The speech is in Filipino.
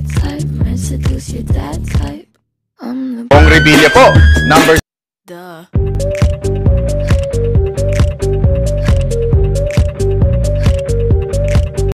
that type. Might seduce your that type. I'm the Bong Revilla po, number duh.